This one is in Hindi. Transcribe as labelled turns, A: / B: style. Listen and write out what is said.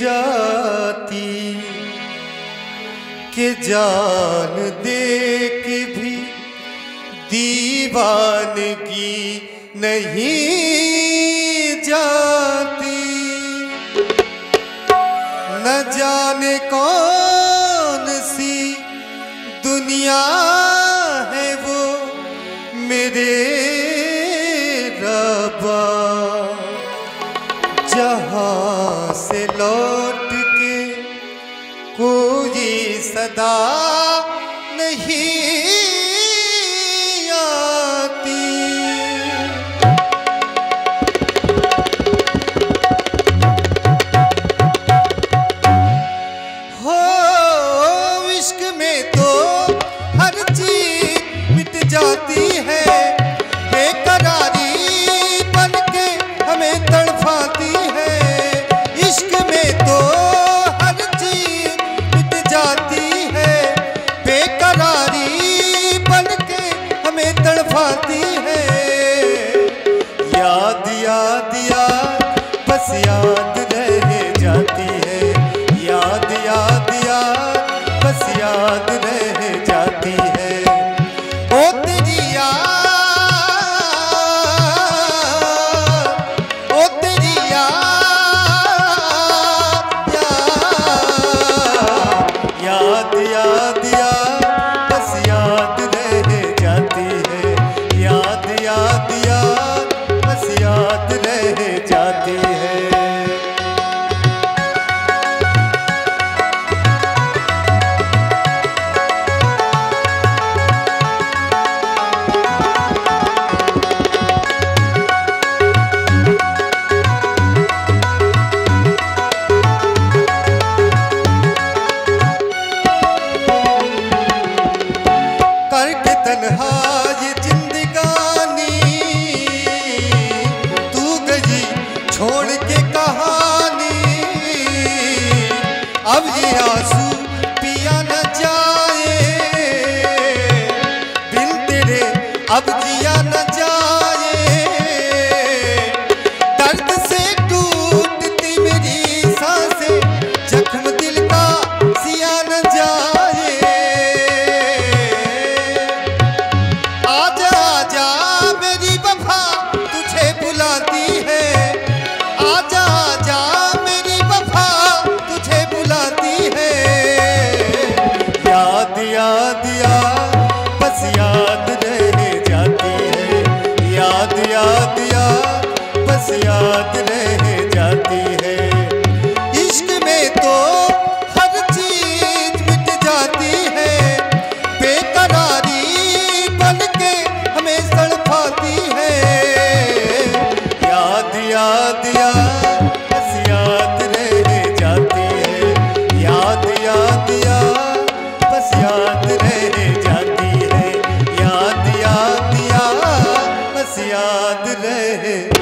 A: जाती, के जान दे के भी दीवानगी नहीं जाती। न जाने कौन सी दुनिया है वो मेरे रबा जहाँ से लौट के कोई सदा नहीं रह अब ये आँसू पिया न जाए। बिन तेरे अब जिया न जाए। दर्द से टूटती मेरी साँसें, जख्म दिल का सिया न जाए। आजा आजा, मेरी वफा तुझे बुलाती है। याद याद बस याद रह।